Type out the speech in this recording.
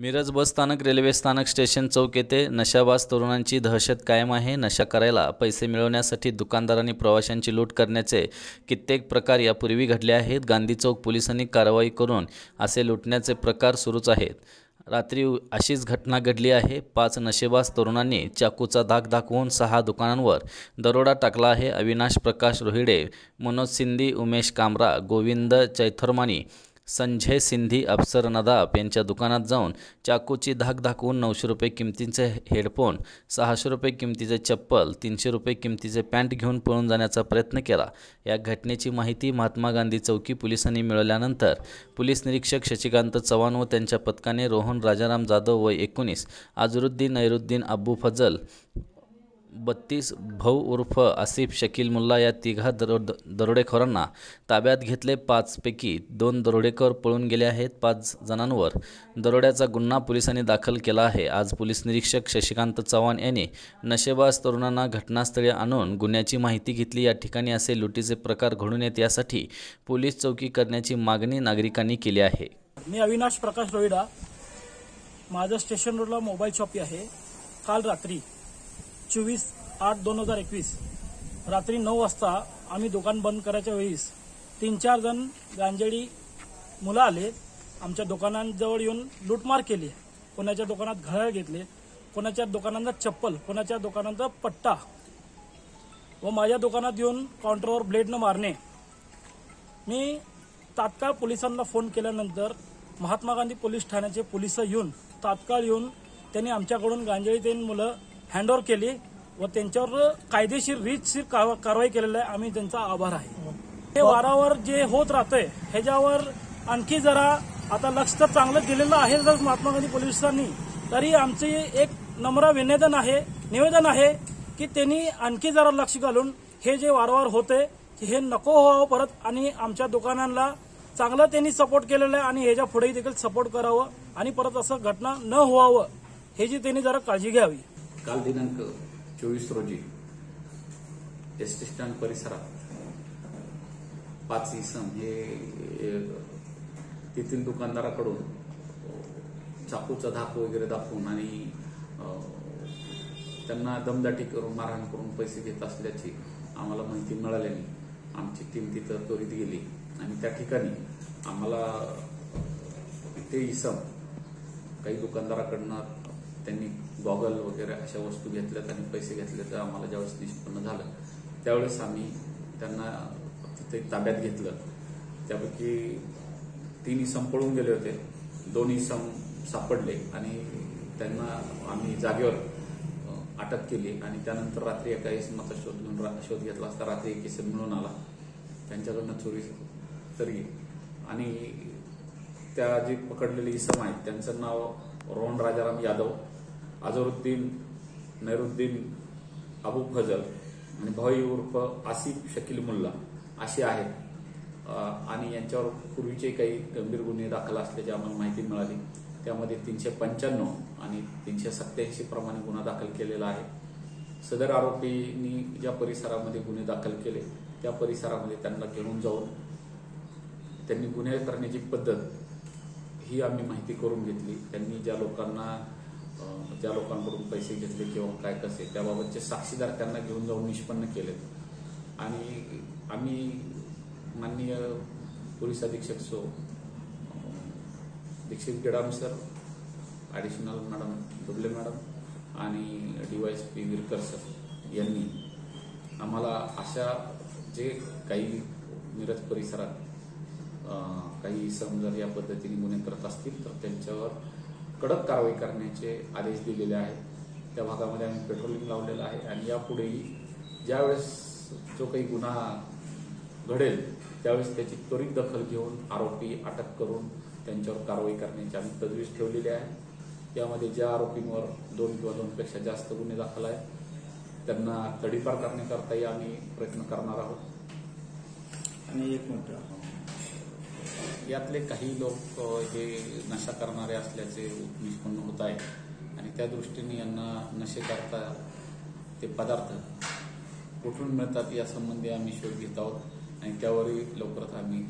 मिरज बस स्थानक रेल्वे स्थानक स्टेशन चौक येथे नशाबाज तरुणांची दहशत कायम आहे. नशा करायला पैसे मिळवण्यासाठी दुकानदारांनी प्रवाशांची लूट करण्याचे कित्येक प्रकार यापूर्वी घडले आहेत. गांधी चौक पोलिसांनी कारवाई करून असे लुटण्याचे प्रकार सुरूच आहेत. रात्री अशीच घटना घडली आहे. पाच नशेबाज तरुणांनी चाकूचा धाक दाखवून सहा दुकानांवर दरोडा टाकला आहे. अविनाश प्रकाश रोहिडे मनोज सिंधी उमेश कामरा गोविंद चैथरमानी संजय सिंधी अफसर नदाब यांच्या दुकानात जाऊन चाकूची धाक दाखवून नऊशे रुपये किमतीचे हेडफोन सहाशे रुपये किमतीचे चप्पल तीनशे रुपये किमतीचे पॅन्ट घेऊन पळून जाण्याचा प्रयत्न केला. या घटनेची माहिती महात्मा गांधी चौकी पोलिसांनी मिळवल्यानंतर पोलीस निरीक्षक शशिकांत चव्हाण व त्यांच्या पथकाने रोहन राजाराम जाधव व एकोणीस अजरुद्दीन नैरुद्दीन अब्बू फजल बत्तीस भाऊ उर्फ आसिफ शकील मुल्ला या तिघा दरो दरोडेखोरांना ताब्यात घेतले पाचपैकी दोन दरोडेखोर पळून गेले आहेत पाच जणांवर. दरोड्याचा गुन्हा पोलिसांनी दाखल केला आहे. आज पोलीस निरीक्षक शशिकांत चव्हाण यांनी नशेबाज तरुणांना घटनास्थळी आणून गुन्ह्याची माहिती घेतली. या ठिकाणी असे लुटीचे प्रकार घडून येत यासाठी पोलीस चौकी करण्याची मागणी नागरिकांनी केली आहे. मी अविनाश प्रकाश रोहिडा माझं स्टेशन रोडला मोबाईल शॉपी आहे. काल रात्री चोवीस आठ दोन हजार एकवीस. रात्री नऊ वाजता आम्ही दुकान बंद करायच्या वेळेस तीन चार जण गांजेडी मुलं आले आमच्या दुकानांजवळ येऊन लूटमार केली. कोणाच्या दुकानात घड्याळ घेतले कोणाच्या दुकानांचा चप्पल कोणाच्या दुकानाचा पट्टा व माझ्या दुकानात येऊन काउंटरवर ब्लेडनं मारणे. मी तात्काळ पोलिसांना फोन केल्यानंतर महात्मा गांधी पोलीस ठाण्याचे पोलीस येऊन तात्काळ येऊन त्यांनी आमच्याकडून गांजेळी तीन मुलं हँडओव्हर केली व त्यांच्यावर कायदेशीर रीतशीर कारवाई केलेली आहे. आम्ही त्यांचा आभार आहे. हे वारावर जे होत राहतंय ह्याच्यावर आणखी जरा आता लक्ष तर चांगलं दिलेलं आहे जर महात्मा गांधी पोलिसांनी तरी आमचे एक नम्र विनेदन आहे निवेदन आहे की त्यांनी आणखी जरा लक्ष घालून हे जे वारंवार होते हे नको व्हावं परत आणि आमच्या दुकानांना चांगलं त्यांनी सपोर्ट केलेलं आहे आणि ह्याच्या पुढेही देखील सपोर्ट करावं आणि परत असं घटना न व्हावं हे जी त्यांनी जरा काळजी घ्यावी. काल दिनांक चोवीस रोजी एस टी स्टँड परिसरात पाच इसम हे तेथील दुकानदाराकडून चाकूचा धाक वगैरे दाखवून आणि त्यांना दमदाटी करून मारहाण करून पैसे घेत असल्याची आम्हाला माहिती मिळाल्याने आमची टीम तिथं त्वरित गेली. आणि त्या ठिकाणी आम्हाला ते इसम काही दुकानदाराकडनं त्यांनी गॉगल वगैरे अशा वस्तू घेतल्यात आणि पैसे घेतले तर आम्हाला ज्यावेळेस निष्पन्न झालं त्यावेळेस आम्ही त्यांना तिथे ताब्यात घेतलं. त्यापैकी तीन इसम पळून गेले होते. दोन इसम सापडले आणि त्यांना आम्ही जागेवर अटक केली आणि त्यानंतर रात्री एका इसमाचा शोध घेऊन रा- शोध घेतला असता रात्री एक इसम मिळून आला. त्यांच्याकडनं चोरी तरी आणि त्या जे पकडलेले इसम आहेत त्यांचं नाव रोहन राजाराम यादव अझरुद्दीन नैरुद्दीन अबू फजल आणि भाई उर्फ आसिफ शकील मुल्ला असे आहेत. आणि यांच्यावर पूर्वीचे काही गंभीर गुन्हे दाखल असल्याची आम्हाला माहिती मिळाली त्यामध्ये तीनशे पंच्याण्णव आणि तीनशे सत्याऐंशी प्रमाणे गुन्हा दाखल केलेला आहे. सदर आरोपींनी ज्या परिसरामध्ये गुन्हे दाखल केले त्या परिसरामध्ये त्यांना घेऊन जाऊन त्यांनी गुन्हे करण्याची पद्धत ही आम्ही माहिती करून घेतली. त्यांनी ज्या लोकांना ज्या लोकांकडून पैसे घेतले किंवा काय कसे त्याबाबतचे साक्षीदार त्यांना घेऊन जाऊन निष्पन्न केलेत. आणि आम्ही माननीय पोलीस अधीक्षक so Dixit Gedam sir additional madam Dubale madam आणि डीवायएसपी विरकर सर यांनी आम्हाला अशा जे काही मिरज परिसरात काही सम जर या पद्धतीने गुन्हे करत असतील तर त्यांच्यावर कडक कारवाई करण्याचे आदेश दिलेले आहेत. त्या भागामध्ये आम्ही पेट्रोलिंग लावलेलं आहे आणि यापुढेही ज्यावेळेस जो काही गुन्हा घडेल त्यावेळेस त्याची त्वरित दखल घेऊन आरोपी अटक करून त्यांच्यावर कारवाई करण्याची आम्ही तजवीज ठेवलेली आहे. यामध्ये ज्या आरोपींवर दोन किंवा दोनपेक्षा जास्त गुन्हे दाखल आहेत त्यांना तडीपार करण्याकरताही आम्ही प्रयत्न करणार आहोत. आणि एक मिनिट. यातले काही लोक हे नशा करणारे असल्याचे निष्पन्न होत आहे. आणि त्या दृष्टीने यांना नशे करता ते पदार्थ कुठून मिळतात यासंबंधी आम्ही शोध घेत आहोत आणि त्यावरही लवकरच आम्ही